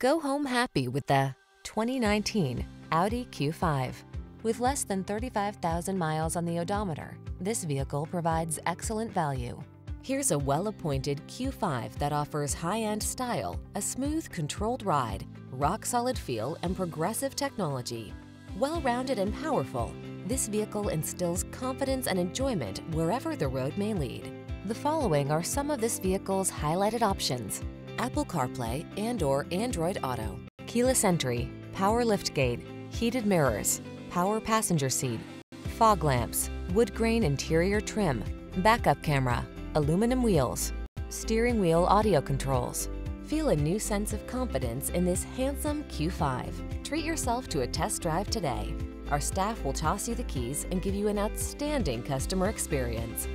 Go home happy with the 2019 Audi Q5. With less than 35,000 miles on the odometer, this vehicle provides excellent value. Here's a well-appointed Q5 that offers high-end style, a smooth, controlled ride, rock-solid feel, and progressive technology. Well-rounded and powerful, this vehicle instills confidence and enjoyment wherever the road may lead. The following are some of this vehicle's highlighted options. Apple CarPlay and or Android Auto, keyless entry, power liftgate, heated mirrors, power passenger seat, fog lamps, wood grain interior trim, backup camera, aluminum wheels, steering wheel audio controls. Feel a new sense of confidence in this handsome Q5. Treat yourself to a test drive today. Our staff will toss you the keys and give you an outstanding customer experience.